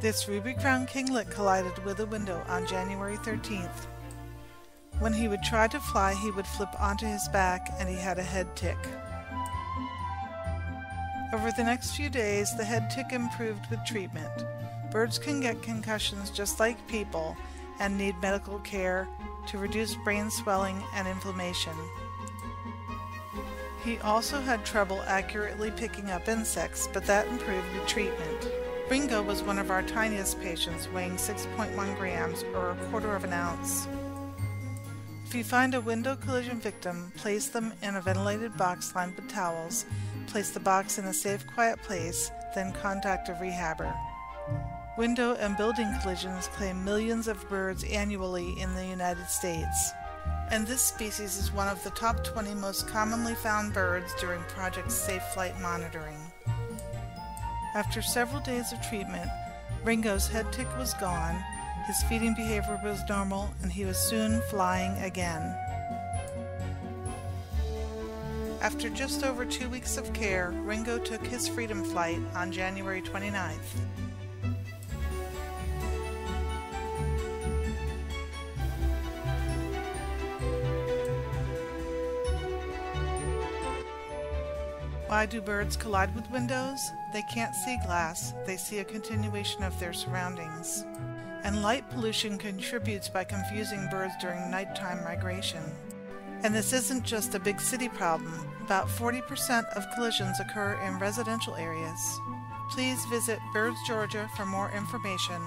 This ruby-crowned kinglet collided with a window on January 13th. When he would try to fly, he would flip onto his back and he had a head tick. Over the next few days, the head tick improved with treatment. Birds can get concussions just like people and need medical care to reduce brain swelling and inflammation. He also had trouble accurately picking up insects, but that improved with treatment. Ringo was one of our tiniest patients, weighing 6.1 grams or a quarter of an ounce. If you find a window collision victim, place them in a ventilated box lined with towels. Place the box in a safe, quiet place, then contact a rehabber. Window and building collisions claim millions of birds annually in the United States. And this species is one of the top 20 most commonly found birds during Project Safe Flight monitoring. After several days of treatment, Ringo's head tick was gone, his feeding behavior was normal, and he was soon flying again. After just over two weeks of care, Ringo took his freedom flight on January 29th. Why do birds collide with windows? They can't see glass, they see a continuation of their surroundings. And light pollution contributes by confusing birds during nighttime migration. And this isn't just a big city problem. About 40% of collisions occur in residential areas. Please visit Birds Georgia for more information.